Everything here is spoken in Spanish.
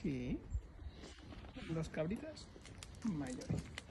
Sí. Dos cabritas mayores.